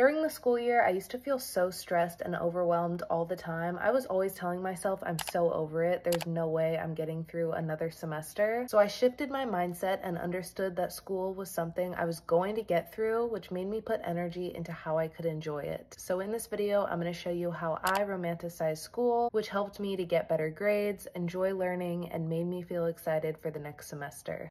During the school year, I used to feel so stressed and overwhelmed all the time. I was always telling myself I'm so over it. There's no way I'm getting through another semester. So I shifted my mindset and understood that school was something I was going to get through, which made me put energy into how I could enjoy it. So in this video, I'm going to show you how I romanticized school, which helped me to get better grades, enjoy learning, and made me feel excited for the next semester.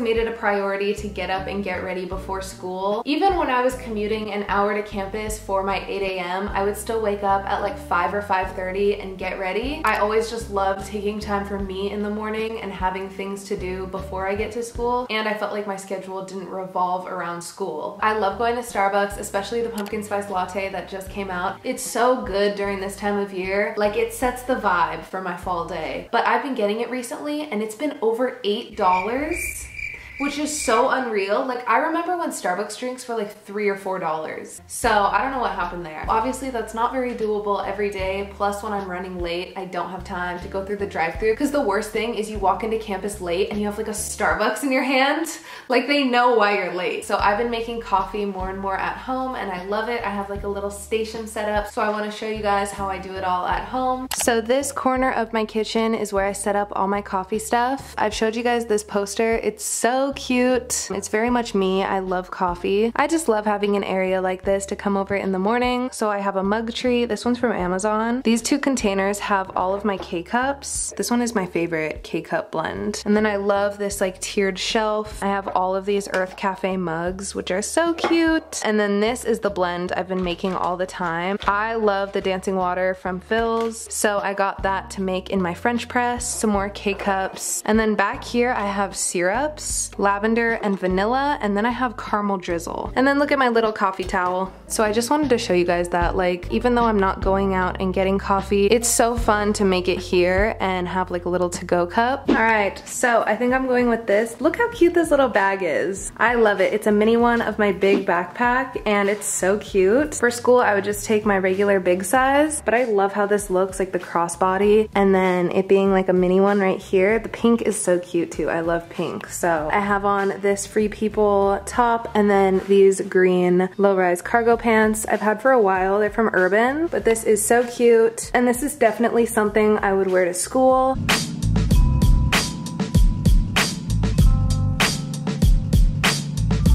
Made it a priority to get up and get ready before school. Even when I was commuting an hour to campus for my 8 a.m., I would still wake up at like 5 or 5.30 and get ready. I always just loved taking time for me in the morning and having things to do before I get to school, and I felt like my schedule didn't revolve around school. I love going to Starbucks, especially the pumpkin spice latte that just came out. It's so good during this time of year. Like it sets the vibe for my fall day. But I've been getting it recently and it's been over $8 which is so unreal. Like I remember when Starbucks drinks were like three or four dollars. So I don't know what happened there. Obviously that's not very doable every day. Plus when I'm running late, I don't have time to go through the drive through because the worst thing is you walk into campus late and you have like a Starbucks in your hand. Like they know why you're late. So I've been making coffee more and more at home and I love it. I have like a little station set up. So I wanna show you guys how I do it all at home. So this corner of my kitchen is where I set up all my coffee stuff. I've showed you guys this poster. It's so cute. It's very much me. I love coffee. I just love having an area like this to come over in the morning. So I have a mug tree. This one's from Amazon. These two containers have all of my K-cups. This one is my favorite K-cup blend. And then I love this like tiered shelf. I have all of these Earth Cafe mugs, which are so cute. And then this is the blend I've been making all the time. I love the dancing water from Philz. So I got that to make in my French press, some more K-cups. And then back here I have syrups lavender and vanilla, and then I have caramel drizzle. And then look at my little coffee towel. So I just wanted to show you guys that like, even though I'm not going out and getting coffee, it's so fun to make it here and have like a little to-go cup. All right, so I think I'm going with this. Look how cute this little bag is. I love it. It's a mini one of my big backpack and it's so cute. For school, I would just take my regular big size, but I love how this looks like the crossbody and then it being like a mini one right here. The pink is so cute too. I love pink. So I have on this Free People top and then these green low-rise cargo pants I've had for a while. They're from Urban, but this is so cute. And this is definitely something I would wear to school.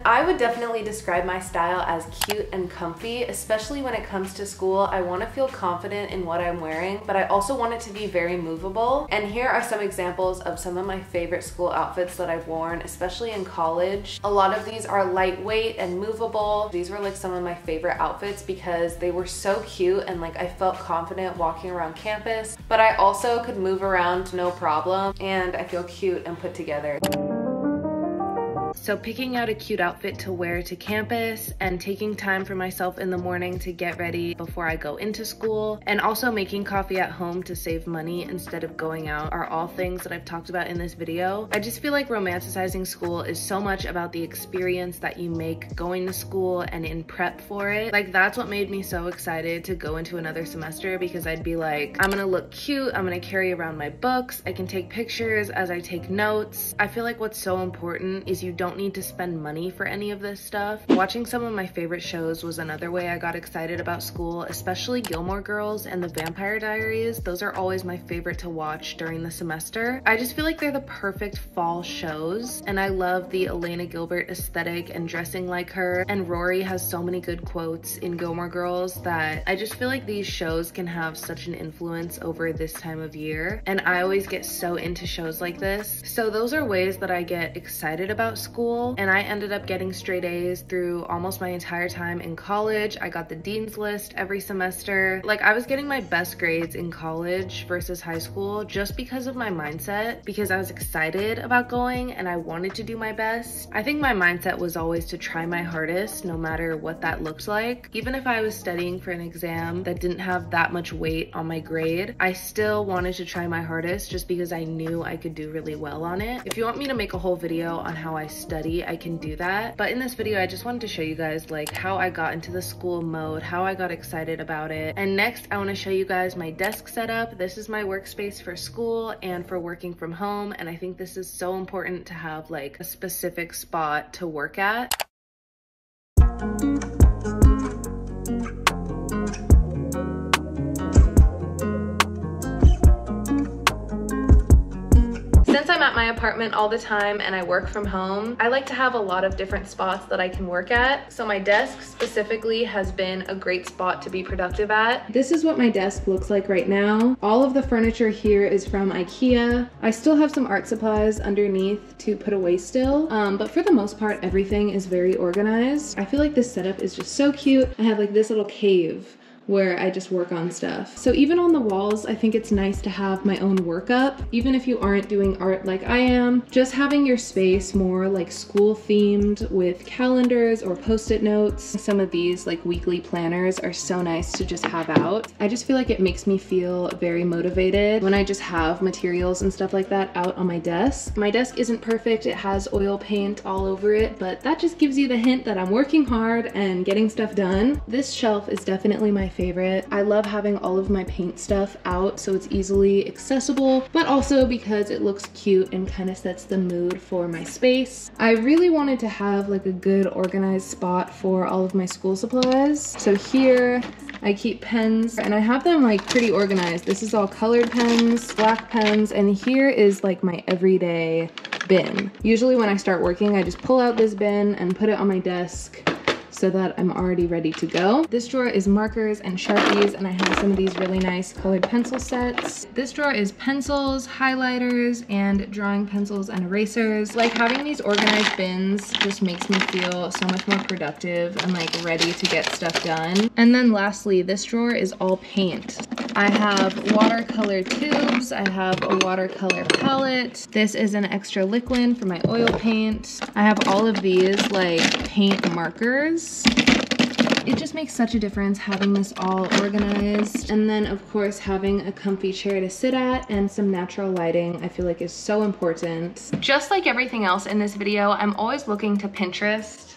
I would definitely describe my style as cute and comfy, especially when it comes to school. I want to feel confident in what I'm wearing, but I also want it to be very movable. And here are some examples of some of my favorite school outfits that I've worn, especially in college. A lot of these are lightweight and movable. These were like some of my favorite outfits because they were so cute and like I felt confident walking around campus, but I also could move around no problem and I feel cute and put together. So picking out a cute outfit to wear to campus and taking time for myself in the morning to get ready before I go into school and also making coffee at home to save money instead of going out are all things that I've talked about in this video. I just feel like romanticizing school is so much about the experience that you make going to school and in prep for it. Like that's what made me so excited to go into another semester because I'd be like, I'm gonna look cute, I'm gonna carry around my books, I can take pictures as I take notes. I feel like what's so important is you don't don't need to spend money for any of this stuff. Watching some of my favorite shows was another way I got excited about school, especially Gilmore Girls and The Vampire Diaries. Those are always my favorite to watch during the semester. I just feel like they're the perfect fall shows and I love the Elena Gilbert aesthetic and dressing like her and Rory has so many good quotes in Gilmore Girls that I just feel like these shows can have such an influence over this time of year and I always get so into shows like this. So those are ways that I get excited about school school and I ended up getting straight A's through almost my entire time in college. I got the dean's list every semester. Like I was getting my best grades in college versus high school just because of my mindset because I was excited about going and I wanted to do my best. I think my mindset was always to try my hardest no matter what that looked like. Even if I was studying for an exam that didn't have that much weight on my grade, I still wanted to try my hardest just because I knew I could do really well on it. If you want me to make a whole video on how I study, I can do that. But in this video, I just wanted to show you guys like how I got into the school mode, how I got excited about it. And next, I wanna show you guys my desk setup. This is my workspace for school and for working from home. And I think this is so important to have like a specific spot to work at. My apartment all the time and I work from home, I like to have a lot of different spots that I can work at. So my desk specifically has been a great spot to be productive at. This is what my desk looks like right now. All of the furniture here is from Ikea. I still have some art supplies underneath to put away still, um, but for the most part, everything is very organized. I feel like this setup is just so cute. I have like this little cave where I just work on stuff. So even on the walls, I think it's nice to have my own workup. Even if you aren't doing art like I am, just having your space more like school themed with calendars or post-it notes. Some of these like weekly planners are so nice to just have out. I just feel like it makes me feel very motivated when I just have materials and stuff like that out on my desk. My desk isn't perfect. It has oil paint all over it, but that just gives you the hint that I'm working hard and getting stuff done. This shelf is definitely my favorite. I love having all of my paint stuff out so it's easily accessible, but also because it looks cute and kind of sets the mood for my space. I really wanted to have like a good organized spot for all of my school supplies. So here I keep pens and I have them like pretty organized. This is all colored pens, black pens, and here is like my everyday bin. Usually when I start working, I just pull out this bin and put it on my desk so that I'm already ready to go. This drawer is markers and Sharpies and I have some of these really nice colored pencil sets. This drawer is pencils, highlighters, and drawing pencils and erasers. Like having these organized bins just makes me feel so much more productive and like ready to get stuff done. And then lastly, this drawer is all paint. I have watercolor tubes. I have a watercolor palette. This is an extra liquid for my oil paint. I have all of these like paint markers. It just makes such a difference having this all organized. And then of course having a comfy chair to sit at and some natural lighting I feel like is so important. Just like everything else in this video, I'm always looking to Pinterest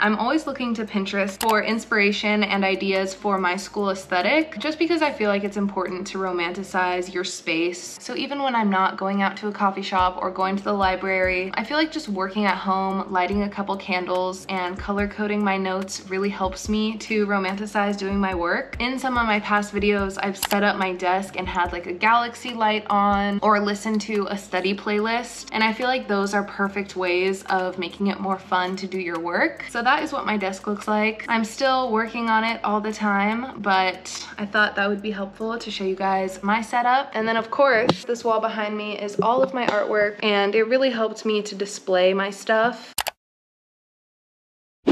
I'm always looking to Pinterest for inspiration and ideas for my school aesthetic, just because I feel like it's important to romanticize your space. So even when I'm not going out to a coffee shop or going to the library, I feel like just working at home, lighting a couple candles, and color coding my notes really helps me to romanticize doing my work. In some of my past videos, I've set up my desk and had like a galaxy light on or listened to a study playlist, and I feel like those are perfect ways of making it more fun to do your work. So that is what my desk looks like. I'm still working on it all the time, but I thought that would be helpful to show you guys my setup. And then of course, this wall behind me is all of my artwork and it really helped me to display my stuff.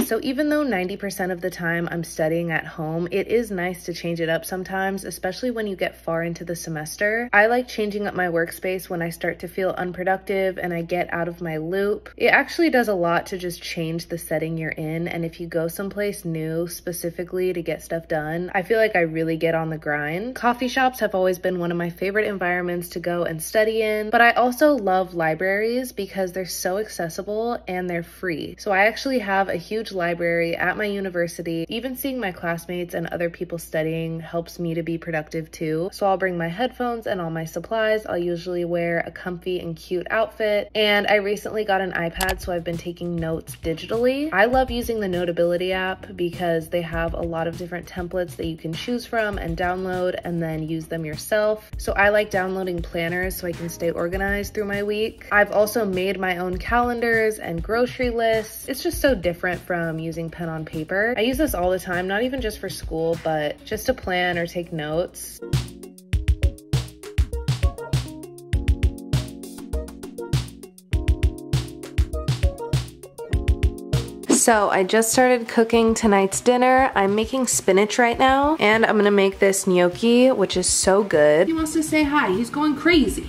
So even though 90% of the time I'm studying at home, it is nice to change it up sometimes, especially when you get far into the semester. I like changing up my workspace when I start to feel unproductive and I get out of my loop. It actually does a lot to just change the setting you're in. And if you go someplace new specifically to get stuff done, I feel like I really get on the grind. Coffee shops have always been one of my favorite environments to go and study in, but I also love libraries because they're so accessible and they're free. So I actually have a huge library at my university. Even seeing my classmates and other people studying helps me to be productive too. So I'll bring my headphones and all my supplies. I'll usually wear a comfy and cute outfit. And I recently got an iPad, so I've been taking notes digitally. I love using the Notability app because they have a lot of different templates that you can choose from and download and then use them yourself. So I like downloading planners so I can stay organized through my week. I've also made my own calendars and grocery lists. It's just so different from um, using pen on paper. I use this all the time, not even just for school, but just to plan or take notes. So I just started cooking tonight's dinner. I'm making spinach right now and I'm gonna make this gnocchi, which is so good. He wants to say hi. He's going crazy.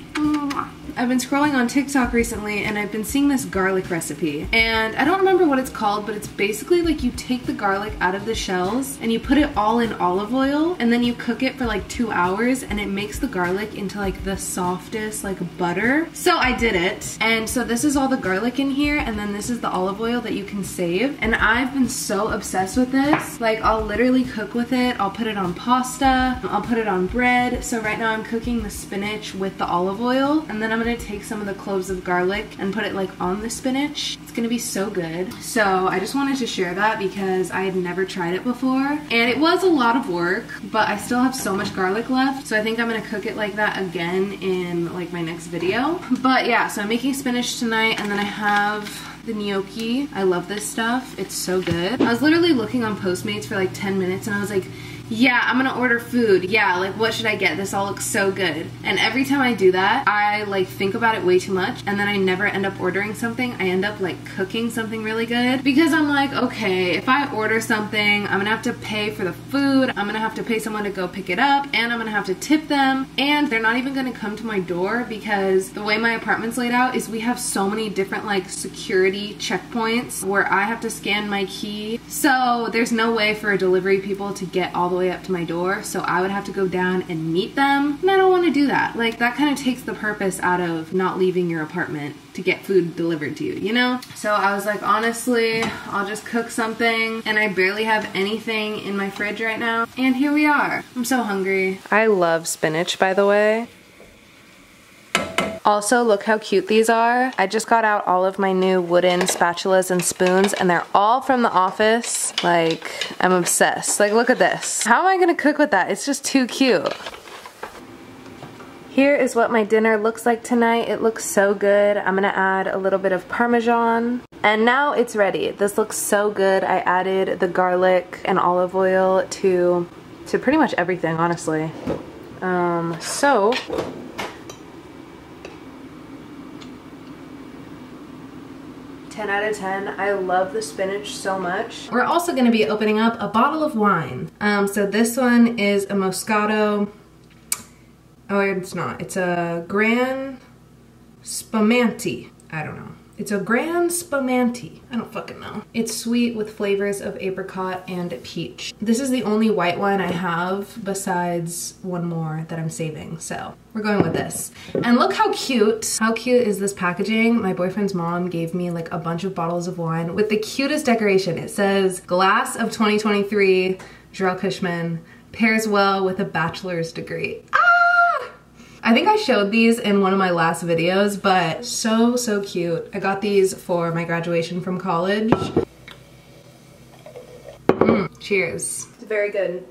I've been scrolling on TikTok recently and I've been seeing this garlic recipe. And I don't remember what it's called, but it's basically like you take the garlic out of the shells and you put it all in olive oil and then you cook it for like two hours and it makes the garlic into like the softest like butter. So I did it. And so this is all the garlic in here and then this is the olive oil that you can save. And I've been so obsessed with this. Like I'll literally cook with it. I'll put it on pasta. I'll put it on bread. So right now I'm cooking the spinach with the olive oil and then I'm gonna take some of the cloves of garlic and put it like on the spinach. It's gonna be so good. So I just wanted to share that because I had never tried it before. And it was a lot of work, but I still have so much garlic left. So I think I'm gonna cook it like that again in like my next video. But yeah, so I'm making spinach tonight and then I have the gnocchi. I love this stuff. It's so good. I was literally looking on Postmates for like 10 minutes and I was like, yeah, I'm gonna order food. Yeah, like what should I get? This all looks so good. And every time I do that, I like think about it way too much and then I never end up ordering something. I end up like cooking something really good because I'm like, okay, if I order something, I'm gonna have to pay for the food, I'm gonna have to pay someone to go pick it up, and I'm gonna have to tip them, and they're not even gonna come to my door because the way my apartment's laid out is we have so many different like security checkpoints where I have to scan my key. So there's no way for delivery people to get all the way up to my door, so I would have to go down and meet them, and I don't want to do that. Like, that kind of takes the purpose out of not leaving your apartment to get food delivered to you, you know? So I was like, honestly, I'll just cook something, and I barely have anything in my fridge right now, and here we are. I'm so hungry. I love spinach, by the way. Also, look how cute these are. I just got out all of my new wooden spatulas and spoons and they're all from the office. Like, I'm obsessed. Like, look at this. How am I gonna cook with that? It's just too cute. Here is what my dinner looks like tonight. It looks so good. I'm gonna add a little bit of Parmesan. And now it's ready. This looks so good. I added the garlic and olive oil to, to pretty much everything, honestly. Um, so, 10 out of 10. I love the spinach so much. We're also gonna be opening up a bottle of wine. Um, so this one is a Moscato. Oh, it's not. It's a Gran Spumante. I don't know. It's a Grand Spumante. I don't fucking know. It's sweet with flavors of apricot and peach. This is the only white wine I have besides one more that I'm saving. So we're going with this. And look how cute. How cute is this packaging? My boyfriend's mom gave me like a bunch of bottles of wine with the cutest decoration. It says glass of 2023 Zhirelle Cushman pairs well with a bachelor's degree. I think I showed these in one of my last videos, but so, so cute. I got these for my graduation from college. Mm, cheers. Very good.